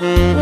Mm-hmm.